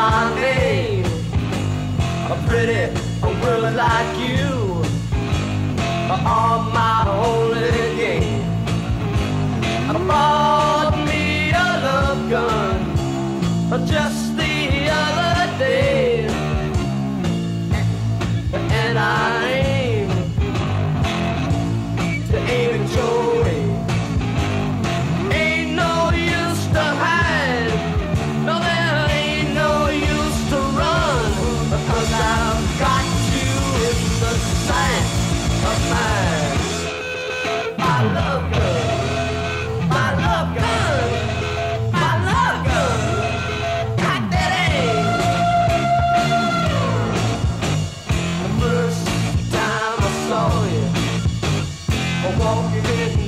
my name. A pretty woman like you are my only game. I bought me a love gun just the other day. baby.